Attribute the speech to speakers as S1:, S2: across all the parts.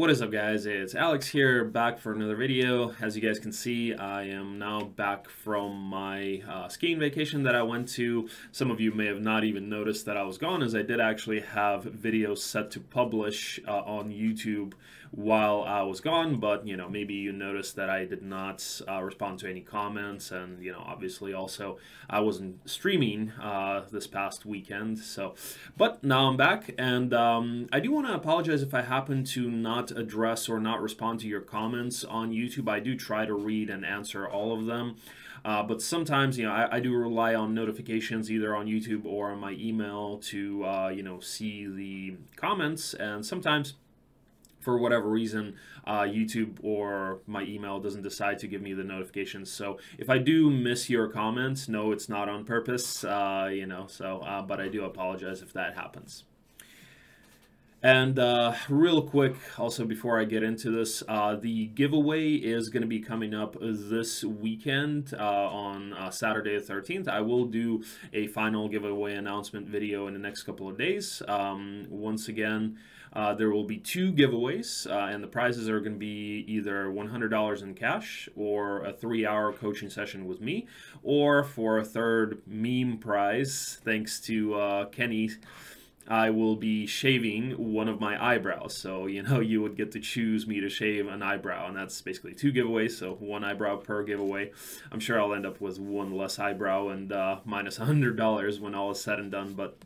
S1: What is up guys, it's Alex here back for another video. As you guys can see, I am now back from my uh, skiing vacation that I went to. Some of you may have not even noticed that I was gone as I did actually have videos set to publish uh, on YouTube while I was gone, but you know, maybe you noticed that I did not uh, respond to any comments and you know, obviously also I wasn't streaming uh, this past weekend, so, but now I'm back and um, I do want to apologize if I happen to not address or not respond to your comments on YouTube. I do try to read and answer all of them. Uh, but sometimes, you know, I, I, do rely on notifications either on YouTube or on my email to, uh, you know, see the comments. And sometimes for whatever reason, uh, YouTube or my email doesn't decide to give me the notifications. So if I do miss your comments, no, it's not on purpose, uh, you know, so, uh, but I do apologize if that happens. And uh, real quick, also before I get into this, uh, the giveaway is going to be coming up this weekend uh, on uh, Saturday the 13th. I will do a final giveaway announcement video in the next couple of days. Um, once again, uh, there will be two giveaways, uh, and the prizes are going to be either $100 in cash or a three-hour coaching session with me, or for a third meme prize, thanks to Kenny I will be shaving one of my eyebrows. So, you know, you would get to choose me to shave an eyebrow, and that's basically two giveaways, so one eyebrow per giveaway. I'm sure I'll end up with one less eyebrow and uh, minus $100 when all is said and done, but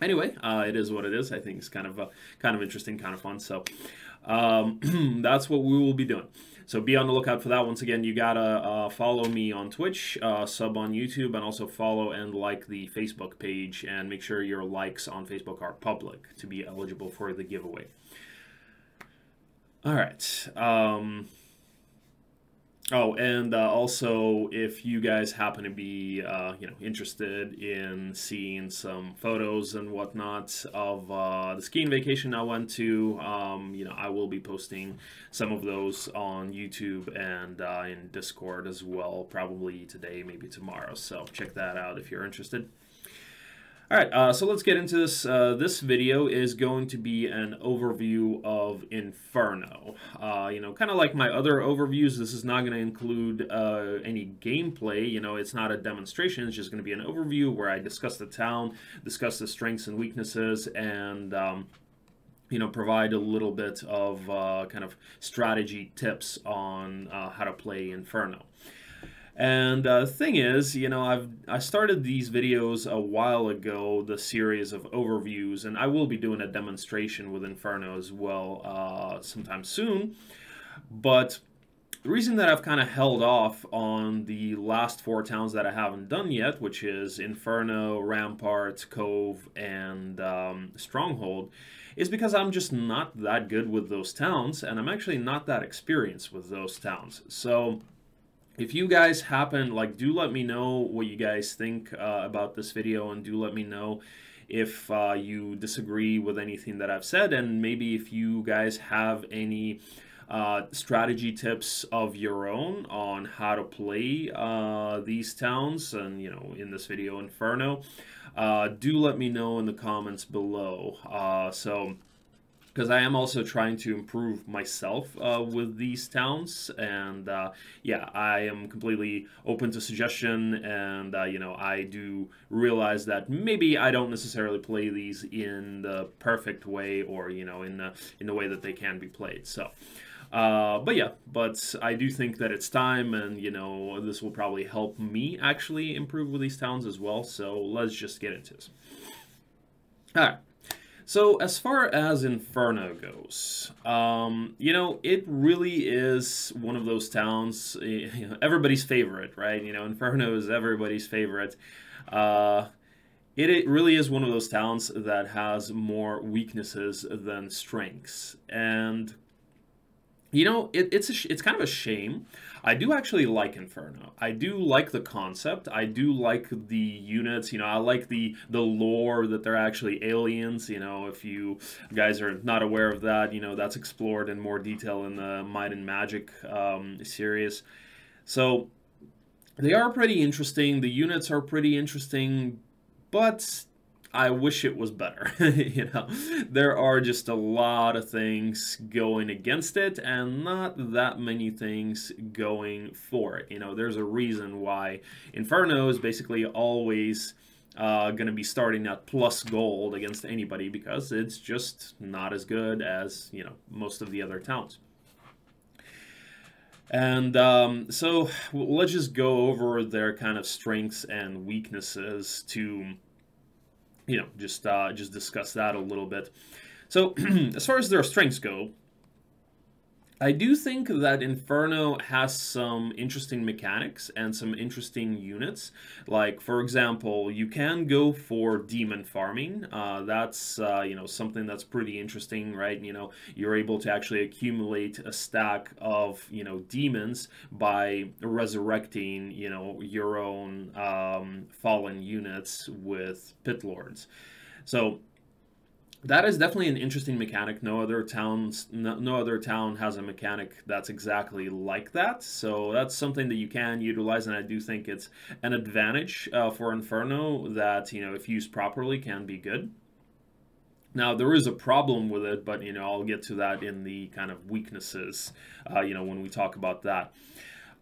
S1: anyway, uh, it is what it is. I think it's kind of uh, kind of interesting, kind of fun. So um, that's what we will be doing. So be on the lookout for that. Once again, you gotta uh, follow me on Twitch, uh, sub on YouTube, and also follow and like the Facebook page, and make sure your likes on Facebook are public to be eligible for the giveaway. All right. Um, Oh, and uh, also, if you guys happen to be, uh, you know, interested in seeing some photos and whatnot of uh, the skiing vacation I went to, um, you know, I will be posting some of those on YouTube and uh, in Discord as well, probably today, maybe tomorrow. So check that out if you're interested. All right, uh, so let's get into this. Uh, this video is going to be an overview of Inferno. Uh, you know, kind of like my other overviews, this is not going to include uh, any gameplay. You know, it's not a demonstration. It's just going to be an overview where I discuss the town, discuss the strengths and weaknesses, and... Um, you know, provide a little bit of uh, kind of strategy tips on uh, how to play Inferno. And uh, the thing is, you know, I've I started these videos a while ago, the series of overviews, and I will be doing a demonstration with Inferno as well uh, sometime soon. But the reason that I've kind of held off on the last four towns that I haven't done yet, which is Inferno, Rampart, Cove, and um, Stronghold, is because I'm just not that good with those towns, and I'm actually not that experienced with those towns. So if you guys happen, like, do let me know what you guys think uh, about this video and do let me know if uh, you disagree with anything that I've said and maybe if you guys have any uh, strategy tips of your own on how to play uh, these towns and you know in this video Inferno uh, do let me know in the comments below. Uh, so because I am also trying to improve myself uh, with these towns. And uh, yeah, I am completely open to suggestion. And, uh, you know, I do realize that maybe I don't necessarily play these in the perfect way or, you know, in the, in the way that they can be played. So. Uh, but yeah, but I do think that it's time, and you know, this will probably help me actually improve with these towns as well. So let's just get into this. All right. So as far as Inferno goes, um, you know, it really is one of those towns, you know, everybody's favorite, right? You know, Inferno is everybody's favorite. Uh, it, it really is one of those towns that has more weaknesses than strengths. And you know, it, it's a, it's kind of a shame. I do actually like Inferno. I do like the concept. I do like the units. You know, I like the the lore that they're actually aliens. You know, if you guys are not aware of that, you know that's explored in more detail in the Might and Magic um, series. So they are pretty interesting. The units are pretty interesting, but I wish it was better. you know, there are just a lot of things going against it and not that many things going for it. You know, there's a reason why Inferno is basically always uh, going to be starting at plus gold against anybody because it's just not as good as, you know, most of the other towns. And um, so let's just go over their kind of strengths and weaknesses to you know, just uh, just discuss that a little bit. So as far as their strengths go, I do think that Inferno has some interesting mechanics and some interesting units. Like, for example, you can go for demon farming. Uh, that's, uh, you know, something that's pretty interesting, right? You know, you're able to actually accumulate a stack of, you know, demons by resurrecting, you know, your own um, fallen units with pit lords. So that is definitely an interesting mechanic. No other towns, no, no, other town has a mechanic that's exactly like that. So that's something that you can utilize, and I do think it's an advantage uh, for Inferno that you know if used properly can be good. Now there is a problem with it, but you know I'll get to that in the kind of weaknesses, uh, you know when we talk about that.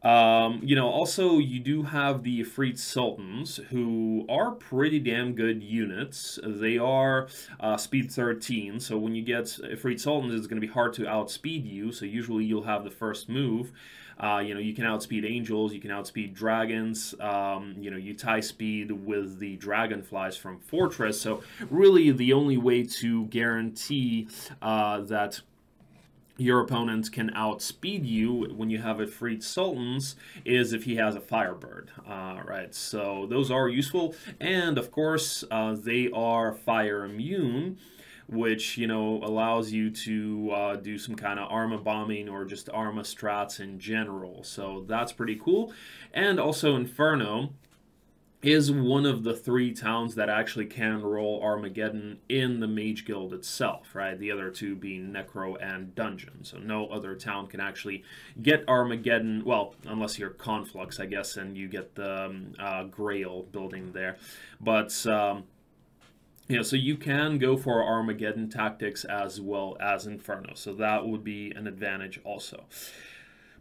S1: Um, you know, also you do have the Freed Sultans, who are pretty damn good units. They are uh, speed 13, so when you get Freed Sultans, it's going to be hard to outspeed you, so usually you'll have the first move. Uh, you know, you can outspeed angels, you can outspeed dragons, um, you know, you tie speed with the dragonflies from Fortress, so really the only way to guarantee uh, that your opponents can outspeed you when you have a freed Sultans is if he has a Firebird. Uh, right, so those are useful. And of course, uh, they are fire immune, which, you know, allows you to uh, do some kind of Arma bombing or just Arma strats in general. So that's pretty cool. And also Inferno is one of the three towns that actually can roll Armageddon in the Mage Guild itself, right? The other two being Necro and Dungeon. So no other town can actually get Armageddon, well, unless you're Conflux, I guess, and you get the um, uh, Grail building there. But... Um, know, so you can go for Armageddon tactics as well as Inferno. So that would be an advantage also.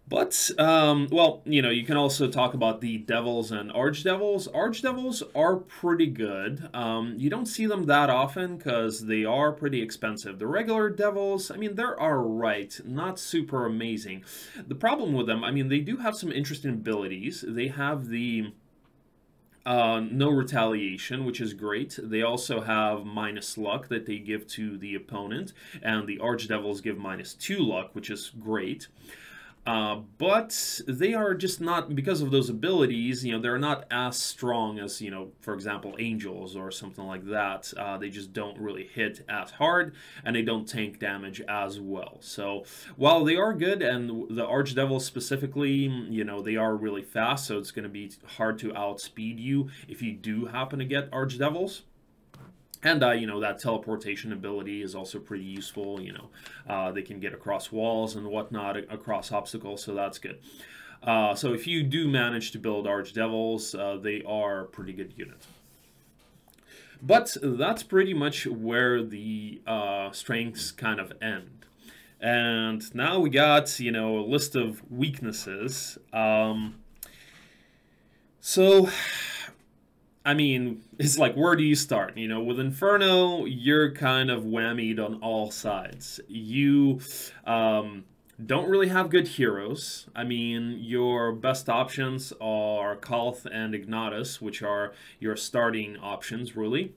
S1: But, um, well, you know, you can also talk about the Devils and Archdevils. Archdevils are pretty good. Um, you don't see them that often because they are pretty expensive. The regular Devils, I mean, they're alright, not super amazing. The problem with them, I mean, they do have some interesting abilities. They have the... Uh, no retaliation, which is great. They also have minus luck that they give to the opponent, and the Archdevils give minus two luck, which is great. Uh, but they are just not, because of those abilities, you know, they're not as strong as, you know, for example, angels or something like that. Uh, they just don't really hit as hard and they don't tank damage as well. So while they are good and the Archdevils specifically, you know, they are really fast, so it's going to be hard to outspeed you if you do happen to get Archdevils. And, uh, you know, that teleportation ability is also pretty useful. You know, uh, they can get across walls and whatnot, across obstacles, so that's good. Uh, so if you do manage to build Archdevils, uh, they are pretty good units. But that's pretty much where the uh, strengths kind of end. And now we got, you know, a list of weaknesses. Um, so I mean, it's like, where do you start? You know, with Inferno, you're kind of whammied on all sides. You um, don't really have good heroes. I mean, your best options are Calh and Ignatius, which are your starting options, really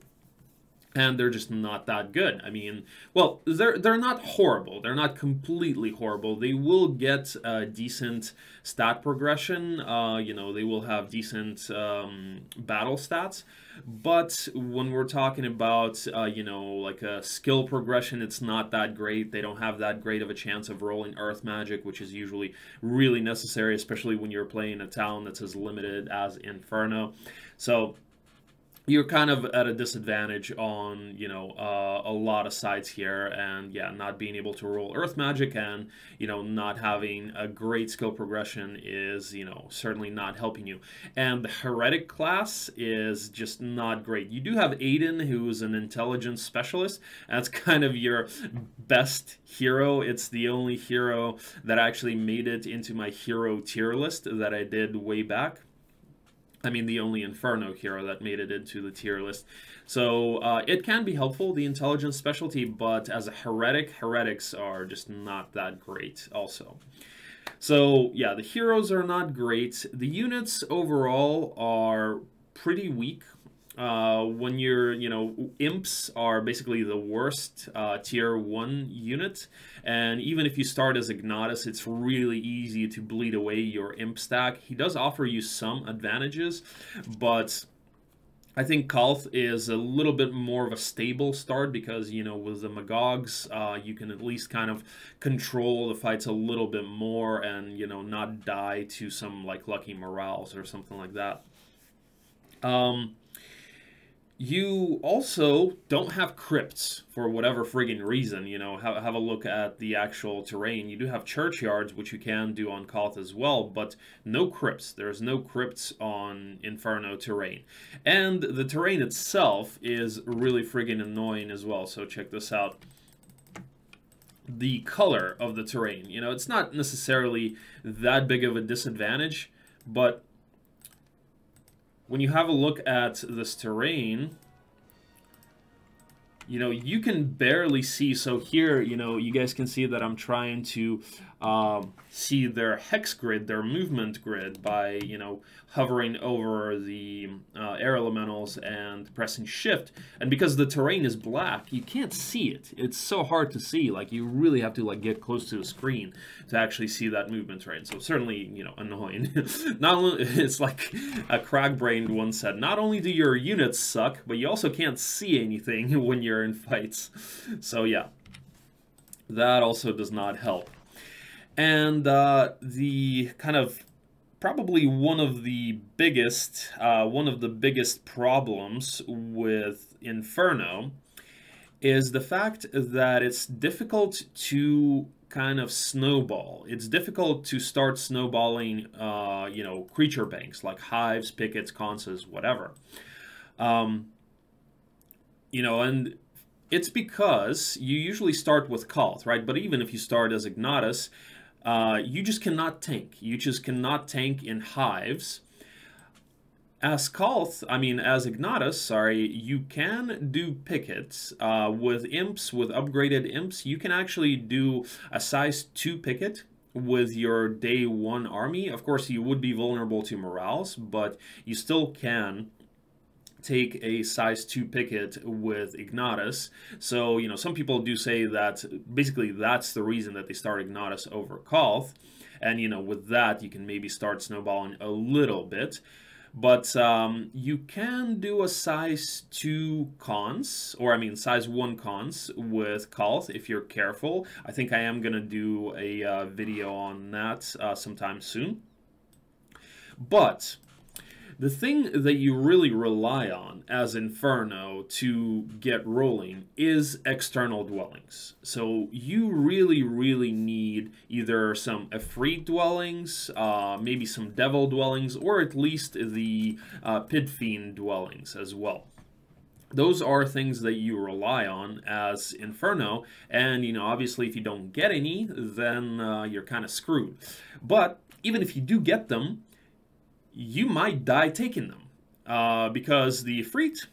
S1: and they're just not that good. I mean, well, they're they're not horrible. They're not completely horrible. They will get a decent stat progression. Uh, you know, they will have decent um, battle stats. But when we're talking about, uh, you know, like a skill progression, it's not that great. They don't have that great of a chance of rolling Earth Magic, which is usually really necessary, especially when you're playing a town that's as limited as Inferno. So you're kind of at a disadvantage on you know uh, a lot of sides here and yeah not being able to roll earth magic and you know not having a great skill progression is you know certainly not helping you. And the heretic class is just not great. You do have Ayden who's an intelligence specialist. That's kind of your best hero. It's the only hero that actually made it into my hero tier list that i did way back I mean, the only Inferno hero that made it into the tier list. So uh, it can be helpful, the intelligence specialty, but as a heretic, heretics are just not that great also. So yeah, the heroes are not great. The units overall are pretty weak uh, when you're, you know, imps are basically the worst uh, tier 1 unit, and even if you start as Ignatius, it's really easy to bleed away your imp stack. He does offer you some advantages, but I think Calh is a little bit more of a stable start because, you know, with the Magogs, uh, you can at least kind of control the fights a little bit more and, you know, not die to some, like, Lucky Morales or something like that. Um, you also don't have crypts for whatever friggin' reason. You know, have, have a look at the actual terrain. You do have churchyards, which you can do on Calh as well, but no crypts. There's no crypts on Inferno terrain. And the terrain itself is really friggin' annoying as well, so check this out the color of the terrain. You know, it's not necessarily that big of a disadvantage, but when you have a look at this terrain, you know, you can barely see. So here, you know, you guys can see that I'm trying to um, see their hex grid, their movement grid by, you know, hovering over the uh, air elementals and pressing shift. And because the terrain is black, you can't see it. It's so hard to see. Like, you really have to, like, get close to the screen to actually see that movement terrain. So certainly, you know, annoying. not only, it's like a crack-brained one said, not only do your units suck, but you also can't see anything when you're in fights. So yeah, that also does not help. And uh, the kind of probably one of the biggest uh, one of the biggest problems with Inferno is the fact that it's difficult to kind of snowball. It's difficult to start snowballing, uh, you know, creature banks like hives, pickets, conses, whatever. Um, you know, and it's because you usually start with Calh, right? But even if you start as Ignatius, uh, you just cannot tank. You just cannot tank in hives. As Calh, I mean, as Ignatius, sorry, you can do pickets. Uh, with imps, with upgraded imps, you can actually do a size 2 picket with your day 1 army. Of course, you would be vulnerable to morals, but you still can take a size 2 picket with Ignatius. So, you know, some people do say that basically that's the reason that they start Ignatius over Calh. And, you know, with that, you can maybe start snowballing a little bit. But um, you can do a size 2 cons, or I mean size 1 cons with Calh if you're careful. I think I am going to do a uh, video on that uh, sometime soon. But the thing that you really rely on as Inferno to get rolling is external dwellings. So you really, really need either some Efreet dwellings, uh, maybe some Devil dwellings, or at least the uh, Pit Fiend dwellings as well those are things that you rely on as Inferno, and you know, obviously, if you don't get any, then uh, you're kind of screwed. But even if you do get them, you might die taking them uh, because the Efreet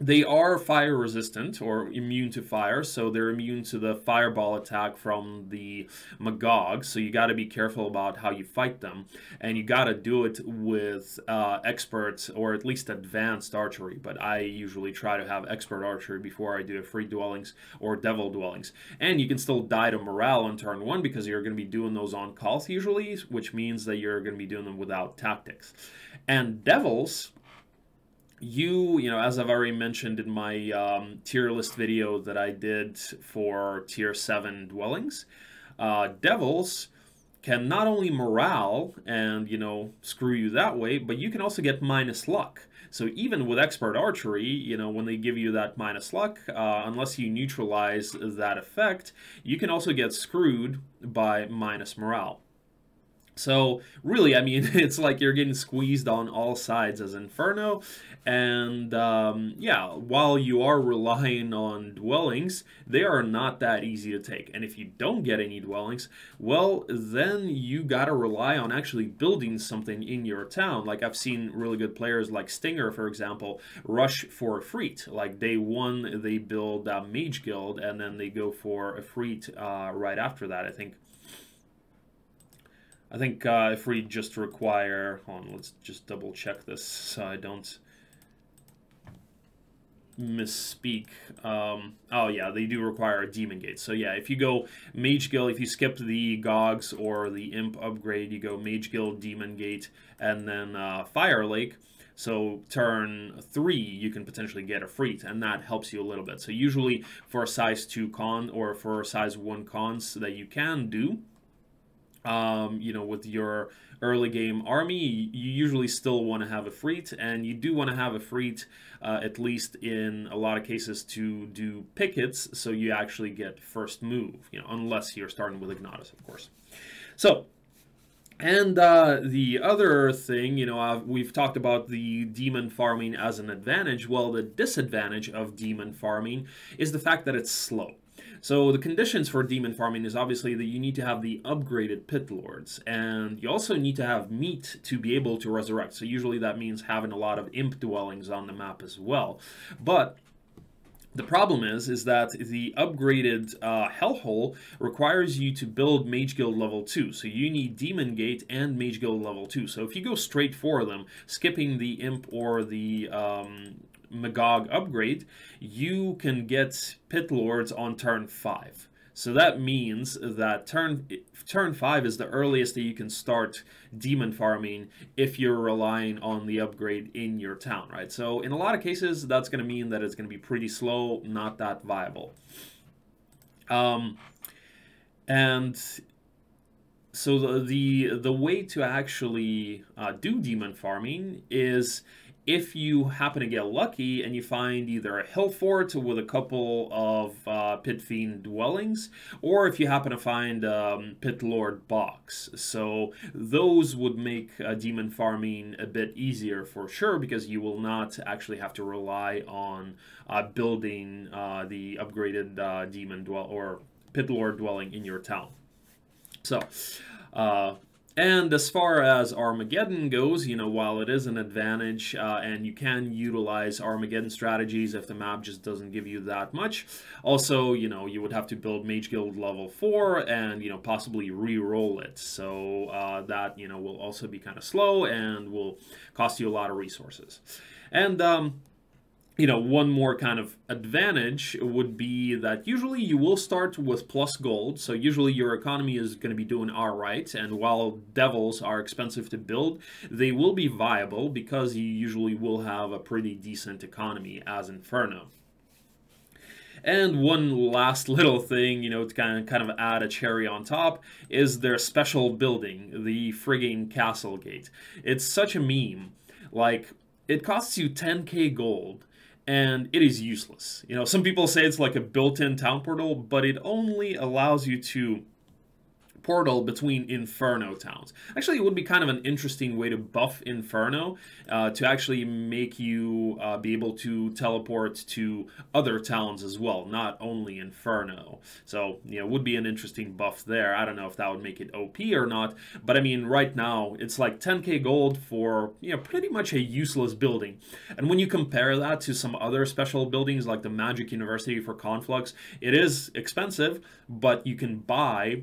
S1: they are fire resistant or immune to fire, so they're immune to the fireball attack from the Magog. So you got to be careful about how you fight them, and you got to do it with uh, expert or at least advanced archery. But I usually try to have expert archery before I do free dwellings or devil dwellings. And you can still die to morale on turn one because you're going to be doing those on Calh usually, which means that you're going to be doing them without tactics. And devils you, you know, as I've already mentioned in my um, tier list video that I did for tier 7 dwellings, uh, devils can not only morale and, you know, screw you that way, but you can also get minus luck. So even with expert archery, you know, when they give you that minus luck, uh, unless you neutralize that effect, you can also get screwed by minus morale. So really, I mean, it's like you're getting squeezed on all sides as Inferno. And um, yeah, while you are relying on dwellings, they are not that easy to take. And if you don't get any dwellings, well, then you gotta rely on actually building something in your town. Like I've seen really good players like Stinger, for example, rush for a Freet. Like day one, they build a Mage Guild, and then they go for a Freet uh, right after that, I think. I think uh, if we just require, hold on, let's just double check this so I don't misspeak. Um, oh yeah, they do require a demon gate. So yeah, if you go Mage Guild, if you skip the Gogs or the Imp upgrade, you go Mage Guild, Demon Gate, and then uh, Fire Lake. So turn three, you can potentially get a Freet, and that helps you a little bit. So usually for a size two con or for a size one cons that you can do, um, you know, with your early game army, you usually still want to have a Freet, and you do want to have a Freet, uh, at least in a lot of cases, to do pickets, so you actually get first move, you know, unless you're starting with Ignatius, of course. So, and uh, the other thing, you know, we've talked about the demon farming as an advantage. Well, the disadvantage of demon farming is the fact that it's slow. So the conditions for demon farming is obviously that you need to have the upgraded pit lords, and you also need to have meat to be able to resurrect. So usually that means having a lot of imp dwellings on the map as well. But the problem is, is that the upgraded uh, Hellhole requires you to build Mage Guild level 2. So you need Demon Gate and Mage Guild level 2. So if you go straight for them, skipping the Imp or the um, Magog upgrade, you can get Pit Lords on turn 5. So that means that turn turn 5 is the earliest that you can start demon farming if you're relying on the upgrade in your town, right? So in a lot of cases, that's going to mean that it's going to be pretty slow, not that viable. Um, and so the, the, the way to actually uh, do demon farming is if you happen to get lucky and you find either a hill fort with a couple of uh, pit fiend dwellings, or if you happen to find um, pit lord box. So those would make uh, demon farming a bit easier for sure because you will not actually have to rely on uh, building uh, the upgraded uh, demon dwell or pit lord dwelling in your town. So. And as far as Armageddon goes, you know, while it is an advantage uh, and you can utilize Armageddon strategies if the map just doesn't give you that much, also, you know, you would have to build Mage Guild level 4 and, you know, possibly re-roll it. So uh, that, you know, will also be kind of slow and will cost you a lot of resources. And, um, you know, one more kind of advantage would be that usually you will start with plus gold. So usually your economy is going to be doing all right. And while devils are expensive to build, they will be viable because you usually will have a pretty decent economy as Inferno. And one last little thing, you know, to kind of kind of add a cherry on top, is their special building, the frigging Castle Gate. It's such a meme. Like, it costs you 10k gold and it is useless. You know, some people say it's like a built-in town portal, but it only allows you to portal between Inferno towns. Actually, it would be kind of an interesting way to buff Inferno uh, to actually make you uh, be able to teleport to other towns as well, not only Inferno. So, you know, would be an interesting buff there. I don't know if that would make it OP or not, but I mean, right now, it's like 10k gold for, you know, pretty much a useless building. And when you compare that to some other special buildings like the Magic University for Conflux, it is expensive, but you can buy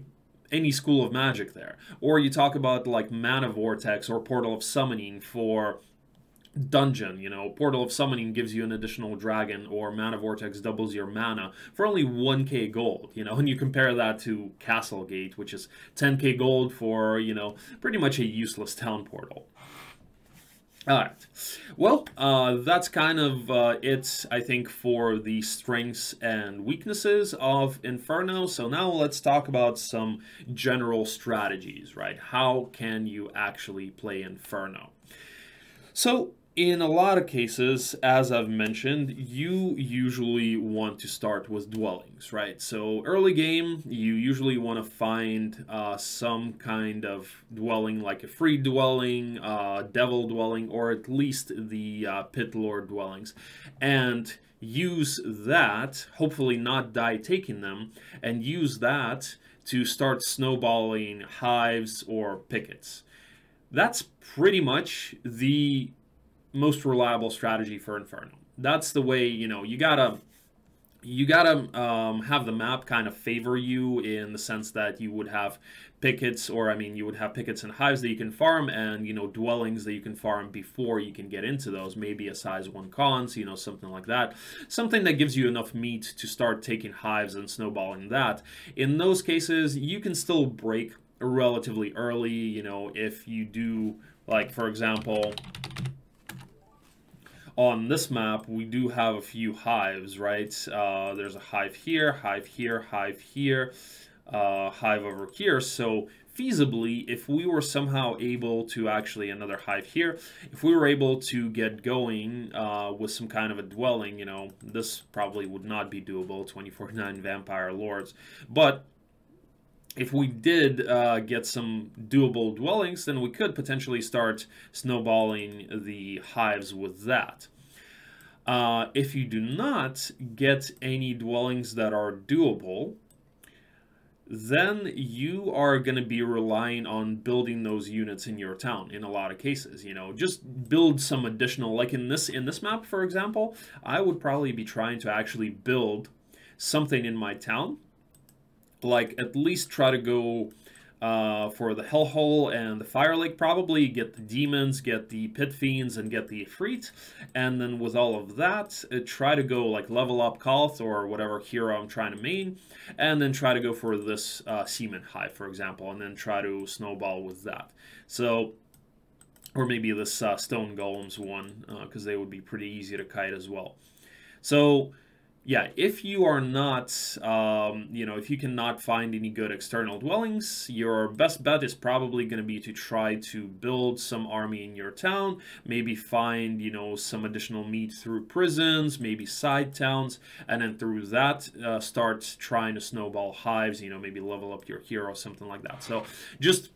S1: any school of magic there. Or you talk about like Mana Vortex or Portal of Summoning for dungeon, you know, Portal of Summoning gives you an additional dragon or Mana Vortex doubles your mana for only 1k gold, you know, and you compare that to Castle Gate, which is 10k gold for, you know, pretty much a useless town portal. All right. Well, uh, that's kind of uh, it, I think, for the strengths and weaknesses of Inferno. So now let's talk about some general strategies, right? How can you actually play Inferno? So in a lot of cases, as I've mentioned, you usually want to start with dwellings, right? So early game, you usually want to find uh, some kind of dwelling, like a free dwelling, uh, devil dwelling, or at least the uh, pit lord dwellings, and use that, hopefully not die taking them, and use that to start snowballing hives or pickets. That's pretty much the most reliable strategy for Inferno. That's the way, you know, you gotta you gotta um, have the map kind of favor you in the sense that you would have pickets or I mean you would have pickets and hives that you can farm and you know dwellings that you can farm before you can get into those. Maybe a size one cons you know something like that. Something that gives you enough meat to start taking hives and snowballing that. In those cases you can still break relatively early you know if you do like for example on this map, we do have a few hives, right? Uh, there's a hive here, hive here, hive here, uh, hive over here. So feasibly, if we were somehow able to actually, another hive here, if we were able to get going uh, with some kind of a dwelling, you know, this probably would not be doable, 249 Vampire Lords. But if we did uh, get some doable dwellings, then we could potentially start snowballing the hives with that. Uh, if you do not get any dwellings that are doable, then you are going to be relying on building those units in your town in a lot of cases you know just build some additional like in this in this map for example i would probably be trying to actually build something in my town like at least try to go uh, for the Hellhole and the Fire Lake, probably get the Demons, get the Pit Fiends, and get the Efreet. And then with all of that, uh, try to go like level up Calh or whatever hero I'm trying to main, and then try to go for this uh, Seaman Hive, for example, and then try to snowball with that. So or maybe this uh, stone golems one because uh, they would be pretty easy to kite as well so yeah, if you are not, um, you know, if you cannot find any good external dwellings, your best bet is probably going to be to try to build some army in your town, maybe find, you know, some additional meat through prisons, maybe side towns, and then through that uh, start trying to snowball hives, you know, maybe level up your hero, something like that. So just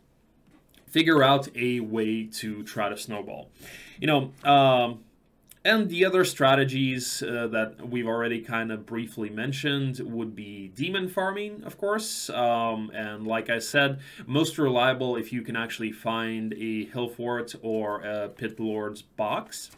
S1: figure out a way to try to snowball. You know, um, and the other strategies uh, that we've already kind of briefly mentioned would be demon farming, of course. Um, and like I said, most reliable if you can actually find a hill fort or a pit lord's box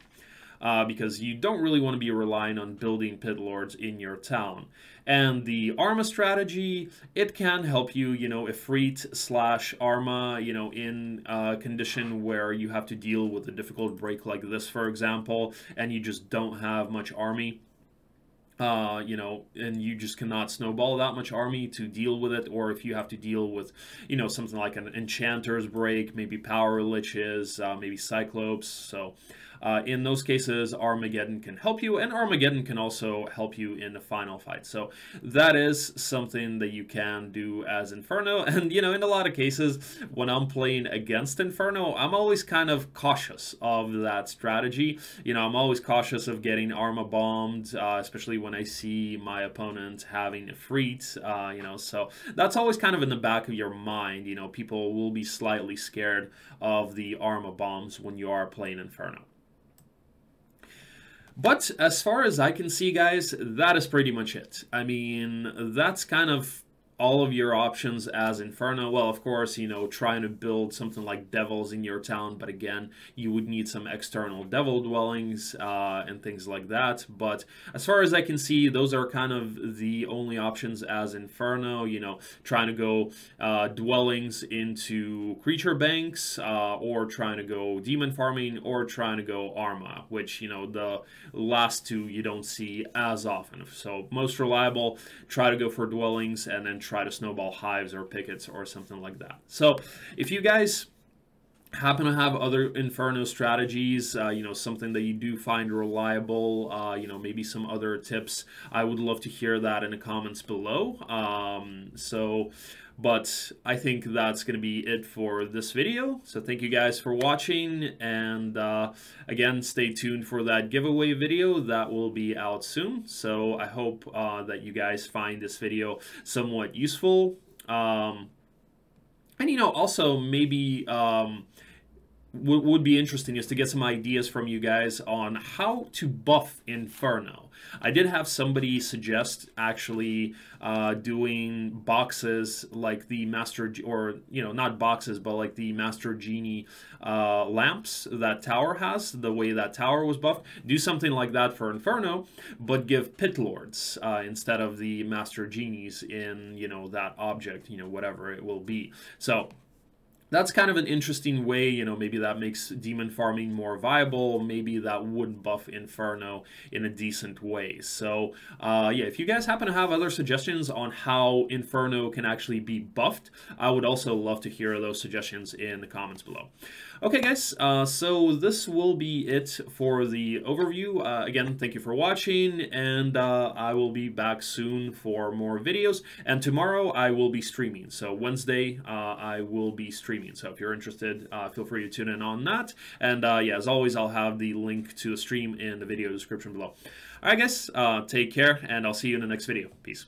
S1: uh, because you don't really want to be relying on building pit lords in your town. And the Arma strategy, it can help you, you know, Efreet slash Arma, you know, in a condition where you have to deal with a difficult break like this, for example, and you just don't have much army. Uh, you know, and you just cannot snowball that much army to deal with it, or if you have to deal with, you know, something like an enchanter's break, maybe power liches, uh, maybe cyclopes. So, uh, in those cases, Armageddon can help you, and Armageddon can also help you in the final fight. So that is something that you can do as Inferno. And, you know, in a lot of cases, when I'm playing against Inferno, I'm always kind of cautious of that strategy. You know, I'm always cautious of getting Arma bombed, uh, especially when I see my opponent having a Efreet, uh, you know, so that's always kind of in the back of your mind. You know, people will be slightly scared of the Arma bombs when you are playing Inferno. But as far as I can see, guys, that is pretty much it. I mean, that's kind of all of your options as Inferno. Well, of course, you know, trying to build something like Devils in your town, but again, you would need some external Devil dwellings uh, and things like that. But as far as I can see, those are kind of the only options as Inferno, you know, trying to go uh, dwellings into creature banks, uh, or trying to go demon farming, or trying to go Arma, which, you know, the last two you don't see as often. So most reliable, try to go for dwellings and then try to snowball hives or pickets or something like that. So if you guys happen to have other inferno strategies uh, you know something that you do find reliable uh, you know maybe some other tips i would love to hear that in the comments below um, so but i think that's going to be it for this video. So thank you guys for watching and uh, again stay tuned for that giveaway video. That will be out soon. So i hope uh, that you guys find this video somewhat useful. Um, and you know also maybe um, what would be interesting is to get some ideas from you guys on how to buff Inferno. I did have somebody suggest actually uh, doing boxes like the Master, or, you know, not boxes, but like the Master Genie uh, lamps that Tower has, the way that Tower was buffed. Do something like that for Inferno, but give Pit Lords uh, instead of the Master Genies in, you know, that object, you know, whatever it will be. So, that's kind of an interesting way, you know, maybe that makes demon farming more viable. Maybe that would buff Inferno in a decent way. So, uh, yeah, if you guys happen to have other suggestions on how Inferno can actually be buffed, I would also love to hear those suggestions in the comments below. Okay, guys, uh, so this will be it for the overview. Uh, again, thank you for watching, and uh, I will be back soon for more videos. And tomorrow I will be streaming. So Wednesday, uh, I will be streaming. So if you're interested, uh, feel free to tune in on that. And uh, yeah, as always, I'll have the link to the stream in the video description below. All right, guys, take care, and I'll see you in the next video. Peace.